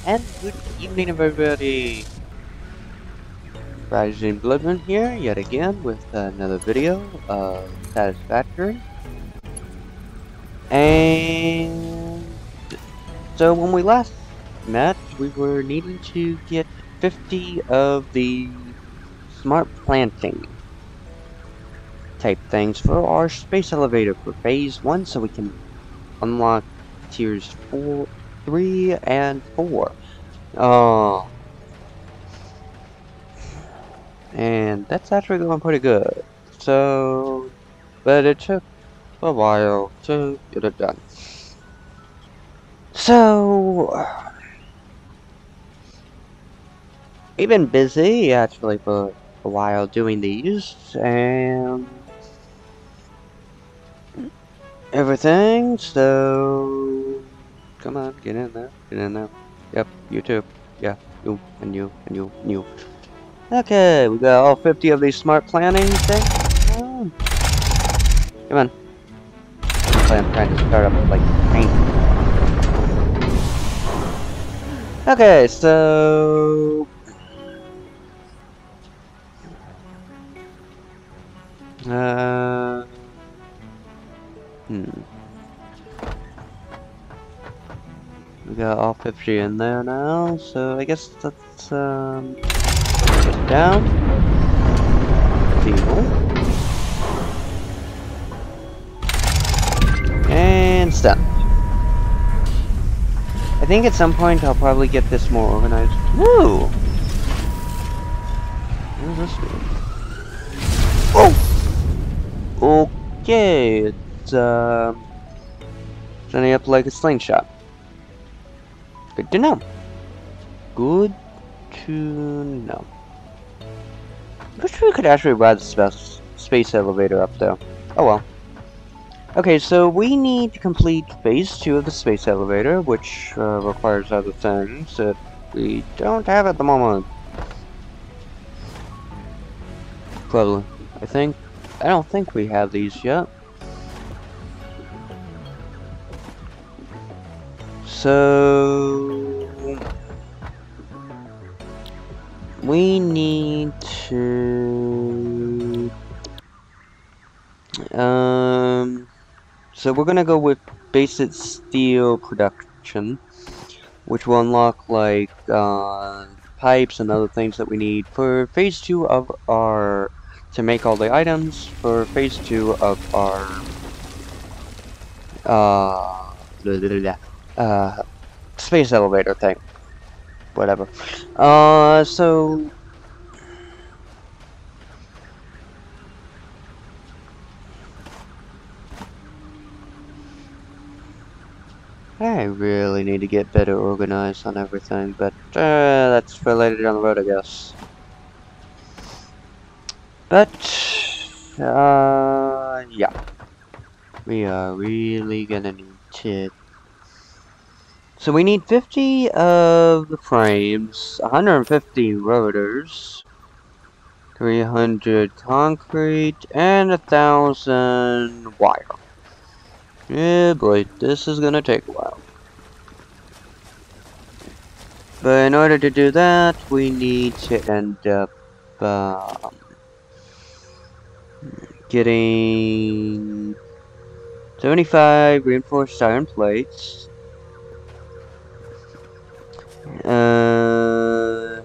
and good evening everybody. Rising Bloodman here yet again with another video of Satisfactory. And so when we last met, we were needing to get 50 of the smart plating type things for our space elevator for phase one so we can unlock tiers four, three, and four. Oh. And that's actually going pretty good. So, but it took a while to get it done. So, we've been busy actually for a while doing these, and everything, so come on, get in there, get in there. Yep, you too. Yeah, you and you and you and you. Okay, we got all 50 of these smart plating things. Come on. I'm trying to start up like paint. Okay, so uh Hmm. We got all 50 in there now, so I guess let's um down. Deal. And stop. I think at some point I'll probably get this more organized. Woo! What is this Oh! Okay, it's uh, setting up like a slingshot. Good to know. Good to know. I Wish we could actually ride the space, elevator up though. Oh well. Okay, so we need to complete phase two of the space elevator, which uh, requires other things that we don't have at the moment. Probably. I think. I don't think we have these yet. So we need to um so we're gonna go with basic steel production which will unlock like uh, pipes and other things that we need for phase two of our to make all the items for phase two of our uh blah, blah, blah uh, space elevator thing. Whatever. Uh, so... I really need to get better organized on everything, but uh, that's for later down the road, I guess. But, uh, yeah. We are really gonna need to so we need 50 of the frames, 150 rotors, 300 concrete, and a thousand wire. Yeah, boy, this is gonna take a while. But in order to do that, we need to end up um, getting 75 reinforced iron plates, uh,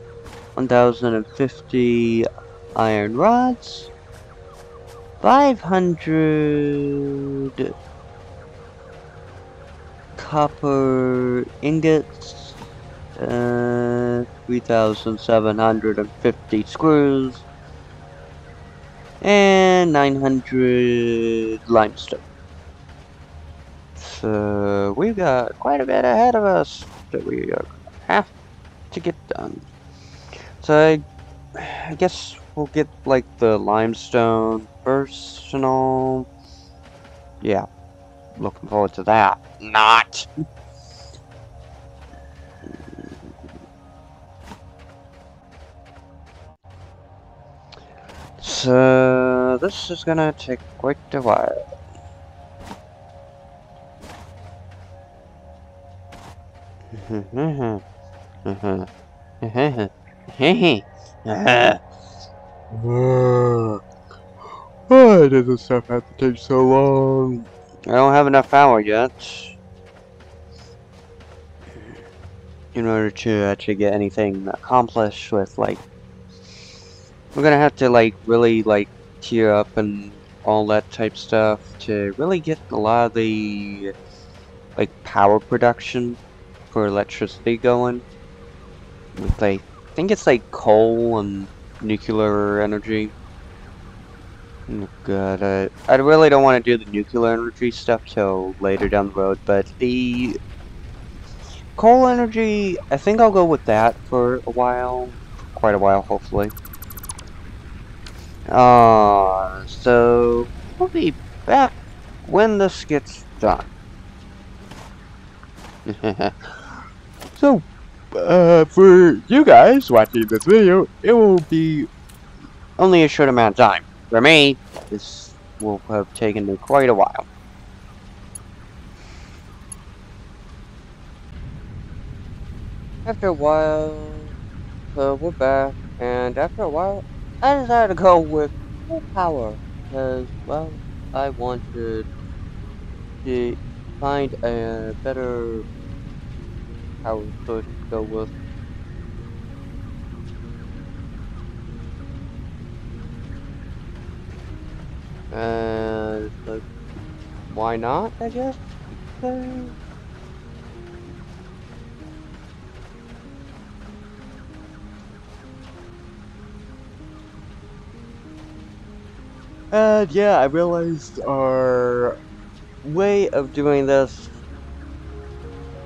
1050 iron rods, 500 copper ingots, uh, 3750 screws, and 900 limestone. So we've got quite a bit ahead of us that we are have to get done. So I, I guess we'll get like the limestone first and all. Yeah, looking forward to that. Not. So this is gonna take quite a while. Uh-huh. Why does this stuff have to take so long? I don't have enough power yet. In order to actually get anything accomplished with, like... We're gonna have to, like, really, like, tier up and all that type stuff to really get a lot of the, like, power production for electricity going. With, like, I think it's, like, coal and nuclear energy. Oh god, I, I really don't want to do the nuclear energy stuff till later down the road, but the coal energy, I think I'll go with that for a while. Quite a while, hopefully. Uh, so, we'll be back when this gets done. so, uh, for you guys watching this video, it will be only a short amount of time. For me, this will have taken me quite a while. After a while, uh, we're back, and after a while, I decided to go with full power, because, well, I wanted to find a better source to go with. And like, why not? I guess. Uh, and yeah, I realized our way of doing this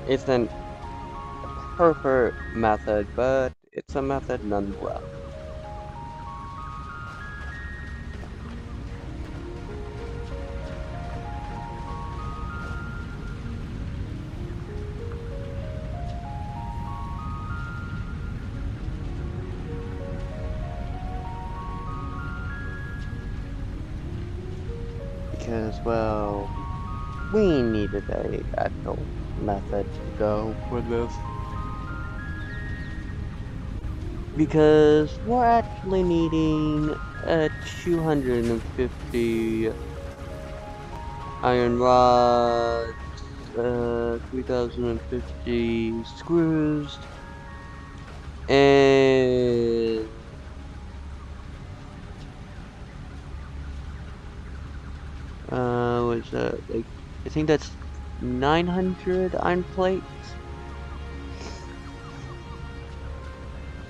isn't perfect method, but it's a method nonetheless. because, well, we needed a actual method to go with this. Because we're actually needing a 250 iron rods, uh, 3050 screws, and uh, what's that, like, I think that's 900 iron plates?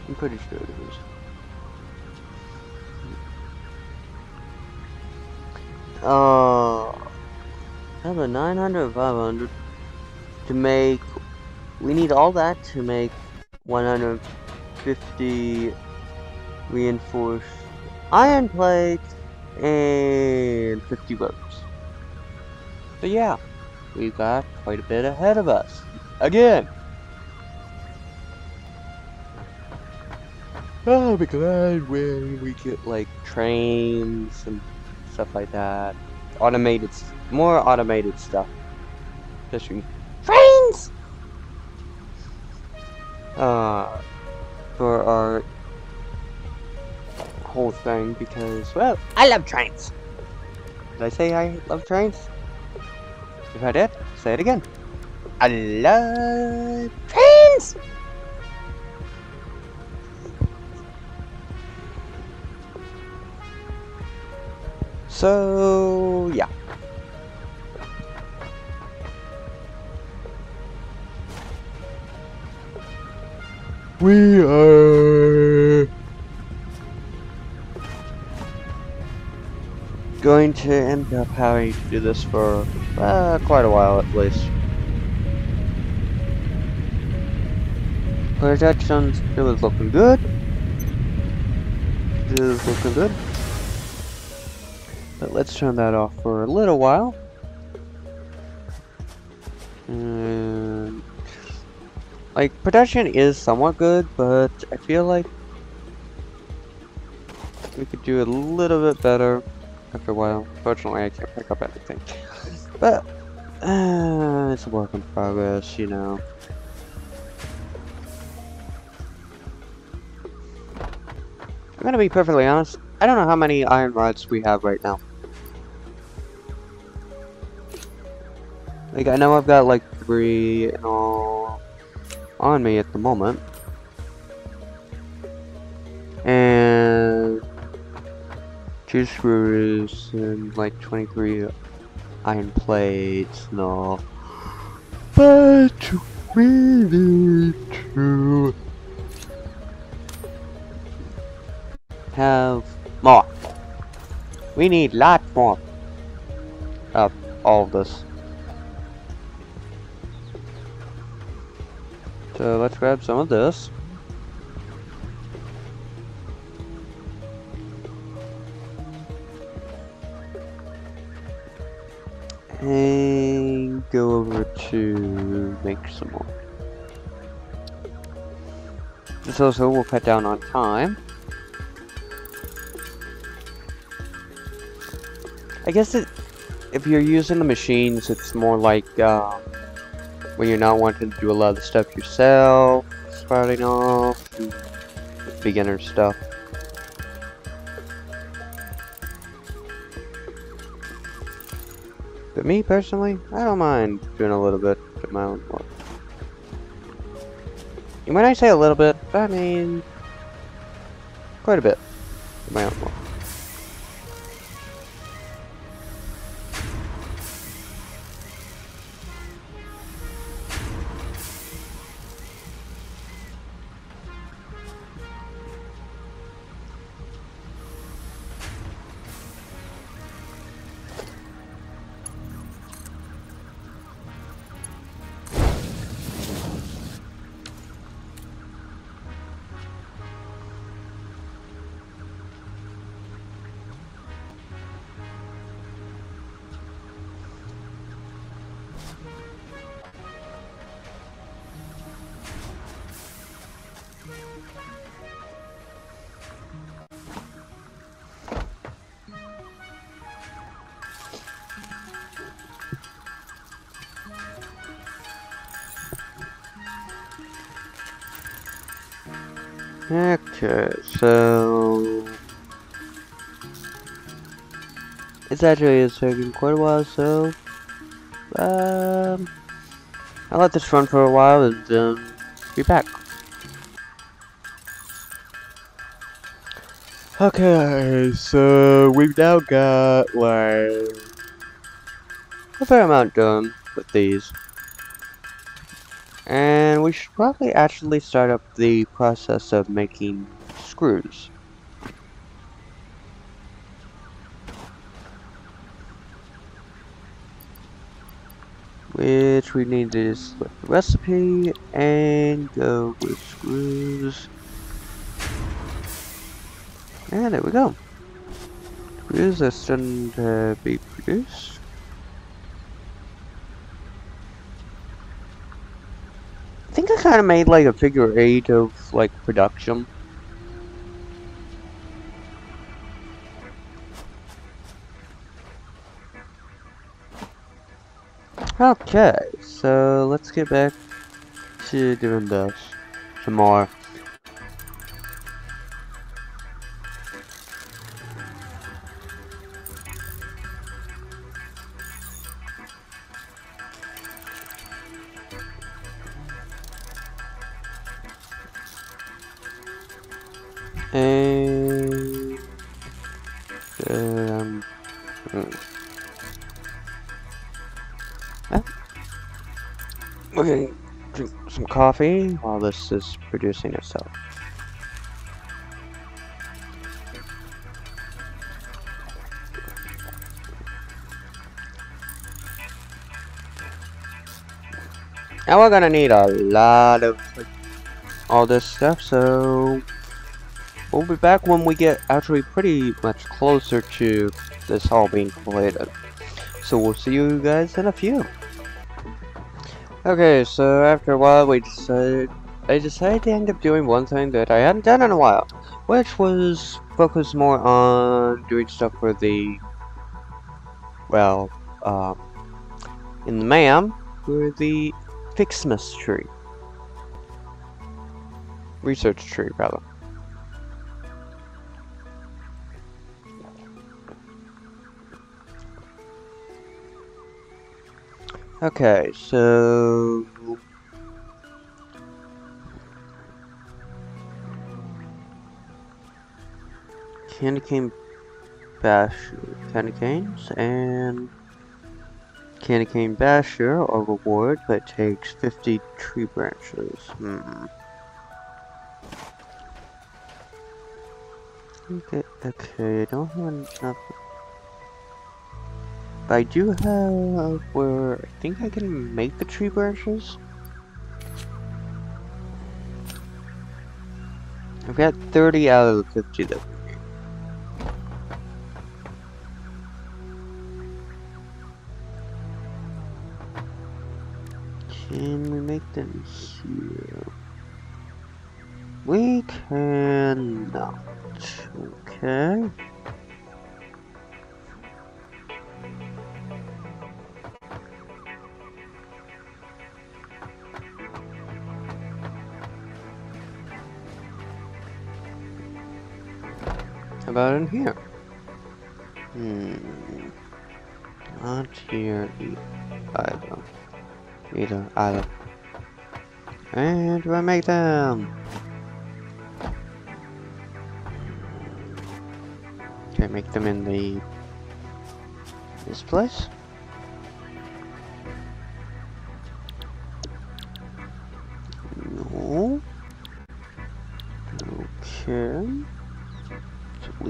I'm pretty sure it is. Uh, either 900 or 500 to make, we need all that to make 150 reinforced iron plates and 50 ropes. So yeah, we've got quite a bit ahead of us. Again! I'll be glad when we get like trains and stuff like that. Automated, more automated stuff. Especially trains! Uh, for our whole thing because, well, I love trains. Did I say I love trains? If I did, say it again. I love trains! So, yeah. We are going to end up having to do this for uh, quite a while at least. Projections, it was looking good. It is looking good. Let's turn that off for a little while. And, like, production is somewhat good, but I feel like we could do a little bit better after a while. Fortunately, I can't pick up anything. But, uh, it's a work in progress, you know. I'm gonna be perfectly honest, I don't know how many iron rods we have right now. Like, I know I've got like three and all on me at the moment. And two screws and like 23 iron plates and all. But we need to have more. We need lot more of all this. So let's grab some of this. And go over to make some more. This also will cut down on time. I guess it, if you're using the machines, it's more like um, when you're not wanting to do a lot of the stuff yourself, starting off, beginner stuff. But me personally, I don't mind doing a little bit of my own work. And when I say a little bit, I mean quite a bit of my own work. Okay, so... It's actually is taking quite a while, so... Um... I'll let this run for a while and be back. Okay, so we've now got like a fair amount done with these. And we should probably actually start up the process of making screws. Which we need to select the recipe and go with screws. And there we go. Screws are starting to be produced. Think I kind of made like a figure eight of like production. Okay, so let's get back to doing this some more. We're drink some coffee while this is producing itself. Now we're gonna need a lot of like, all this stuff, so we'll be back when we get actually pretty much closer to this all being completed. So we'll see you guys in a few. Okay, so after a while we decided, I decided to end up doing one thing that I hadn't done in a while, which was focus more on doing stuff for the, well, um, in the MAM, for the FICSMAS tree. Research tree, rather. Okay, so... Candy cane basher, candy canes, and candy cane basher are reward, but takes 50 tree branches. Hmm. Okay, okay, I don't have enough but I do have where I think I can make the tree branches. I've got 30 out of the 50 that we. Can we make them here? We cannot. Okay. About in here? Hmm. Not here either. Either, either. And do I make them? Can I make them in the... this place?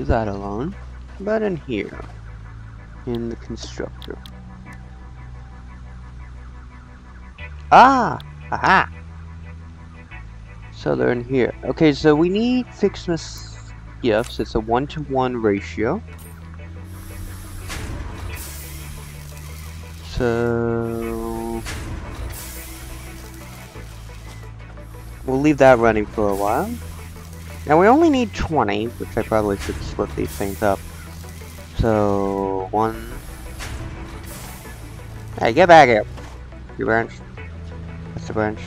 Leave that alone. But in here, in the constructor. Ah! Aha! So they're in here. Okay, so we need FICSMAS gifts. It's a one-to-one -one ratio. So... We'll leave that running for a while. Now we only need 20, which I probably should split these things up. So, one... Hey, get back here! You branch. That's the branch.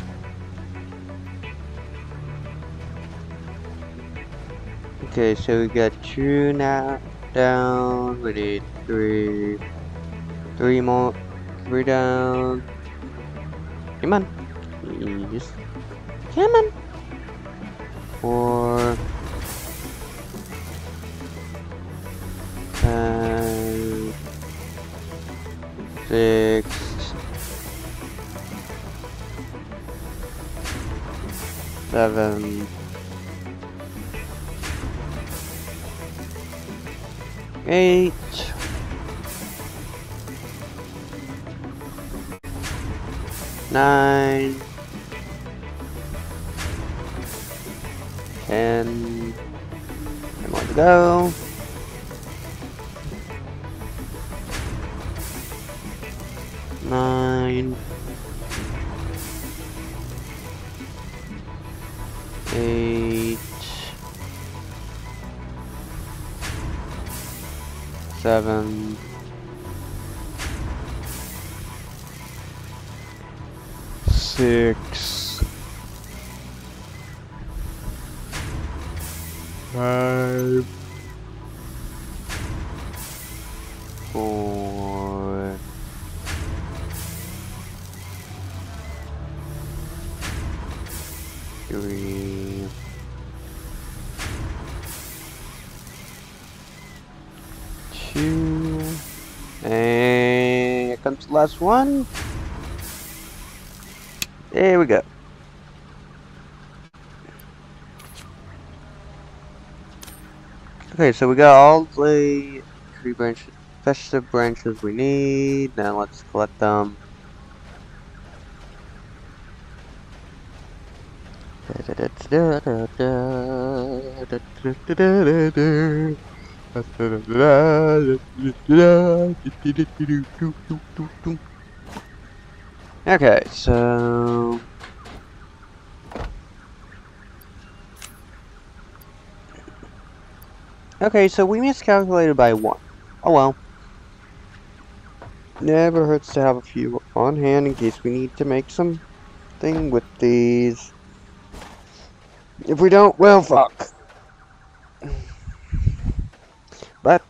Okay, so we got two now down. We need three. Three more. Three down. Come on. Just come on four, five, six, seven, eight, nine, and and more to go. Nine. Eight. Seven. Six. Three, two, and here comes the last one. There we go. Okay, so we got all the tree branches, festive branches we need. Now let's collect them. Okay, so Okay, so we miscalculated by one. Oh well. Never hurts to have a few on hand in case we need to make something with these. If we don't, well, fuck. But,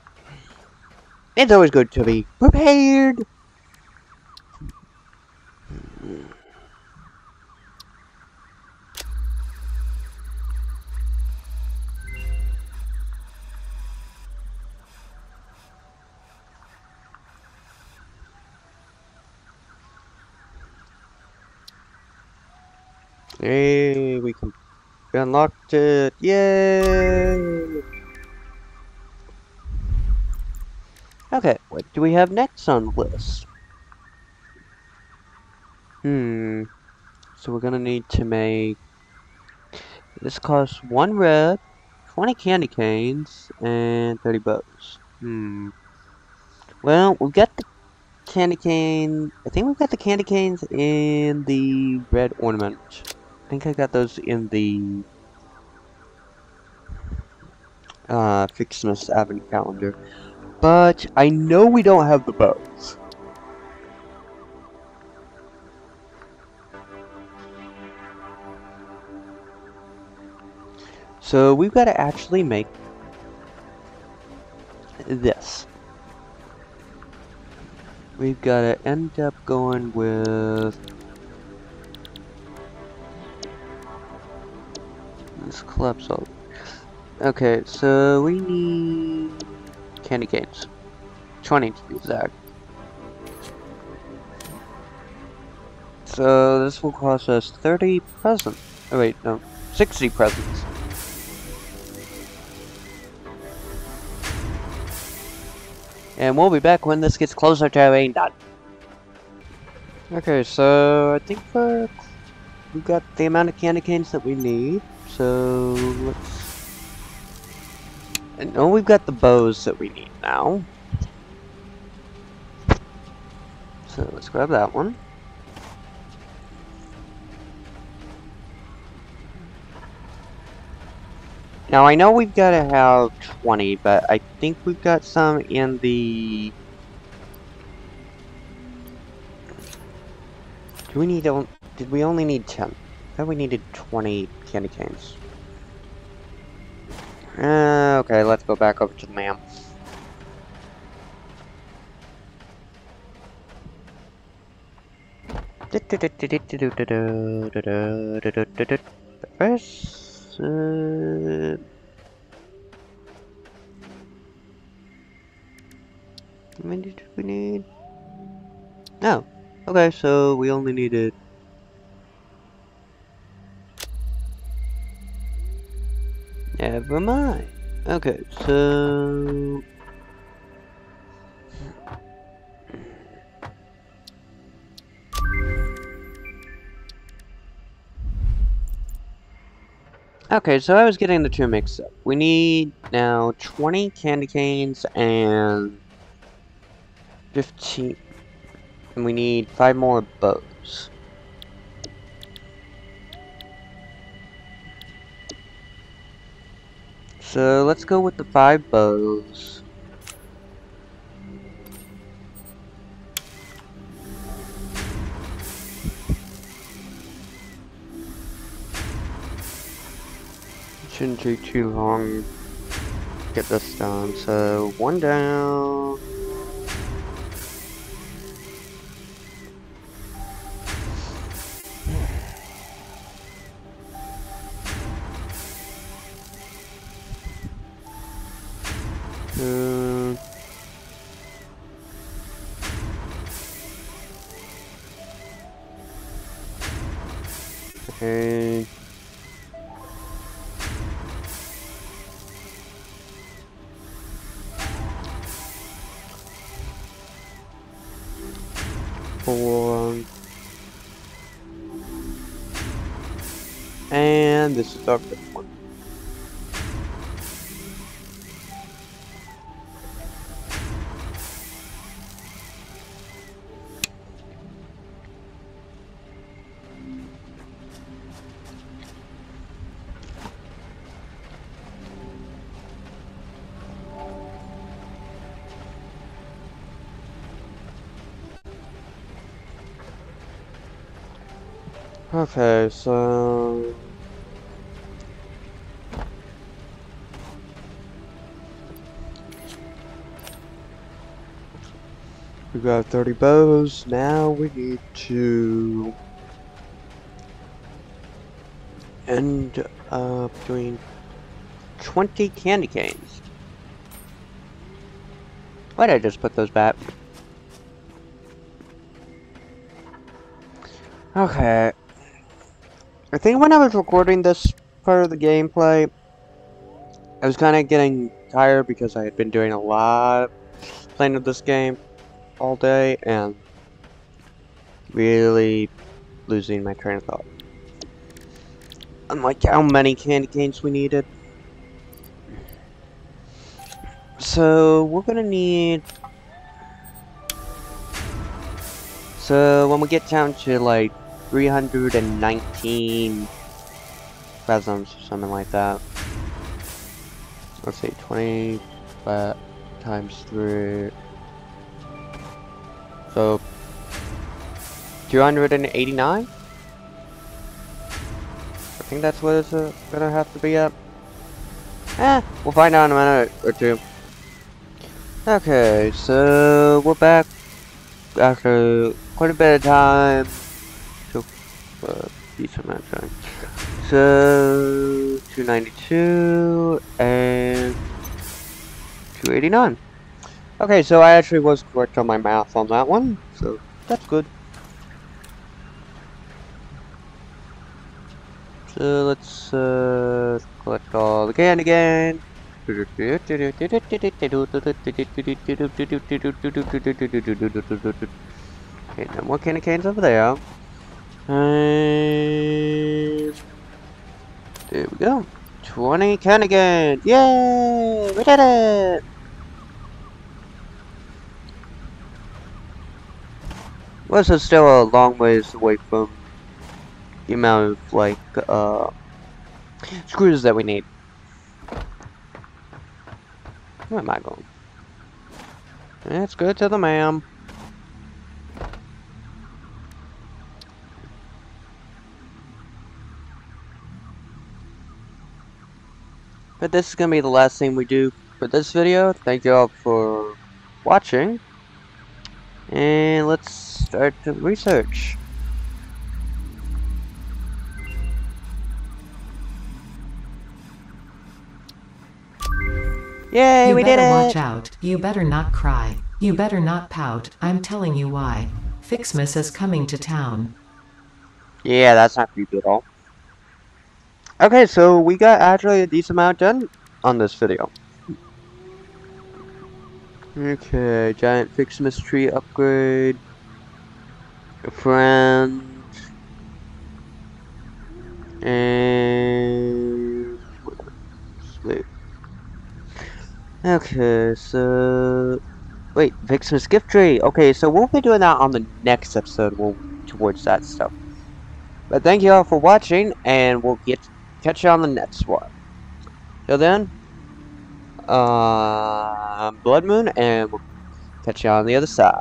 it's always good to be prepared. Hey we unlocked it. Yay! Okay, what do we have next on the list? Hmm. So we're gonna need to make this costs one red, 20 candy canes, and 30 bows. Hmm. Well, we've got the candy cane. I think we've got the candy canes and the red ornament. I think I got those in the uh, FICSMAS calendar. But I know we don't have the bows. So we've got to actually make this. We've got to end up going with this collapse all. Okay, so we need candy canes. 20 to be exact. So this will cost us 30 presents. Oh wait, no, 60 presents. And we'll be back when this gets closer to being done. Okay, so I think we've got the amount of candy canes that we need. So let's... And know we've got the bows that we need now. So let's grab that one. Now I know we've got to have 20, but I think we've got some in the... Do we need... Did we only need 10? I thought we needed 20 candy canes. Uh, okay, let's go back over to the uh, how many we need? Oh, okay, so we only needed Never mind. Okay, so... Okay, so I was getting the two mixed up. We need now 20 candy canes and 15... And we need 5 more bows. So let's go with the five bows. shouldn't take too long to get this done. So one down. And this is our fifth one. Okay, so... got 30 bows, now we need to end up doing 20 candy canes. Why'd I just put those back? Okay. I think when I was recording this part of the gameplay, I was kind of getting tired because I had been doing a lot playing of this game all day and really losing my train of thought. Unlike how many candy canes we needed. So, we're gonna need... So, when we get down to like 319 phasms or something like that. Let's see, 20 uh, times 3. So, 289? I think that's what it's uh, gonna have to be at. Eh, we'll find out in a minute or two. Okay, so we're back after quite a bit of time. Took a decent amount of time. So, 292 and 289. Okay, so I actually was correct on my math on that one, so that's good. So let's uh, collect all the candy again. Okay, no more candy canes over there. And there we go. 20 candy canes! Yay! We did it! Well, this is still a long ways away from the amount of, like, uh, screws that we need. Where am I going? Let's go to the MAM. But this is going to be the last thing we do for this video. Thank you all for watching. And let's start the research. Yay, you we did it! watch out. You better not cry. You better not pout. I'm telling you why. FICSMAS is coming to town. Yeah, that's not creepy at all. Okay, so we got actually a decent amount done on this video. Okay, giant FICSMAS tree upgrade. A friend. And... Wait. Okay, so... Wait, Vixen's gift tree. Okay, so we'll be doing that on the next episode. We'll towards that stuff. But thank you all for watching, and we'll get catch you on the next one. Till then, uh, Blood Moon, and we'll catch you on the other side.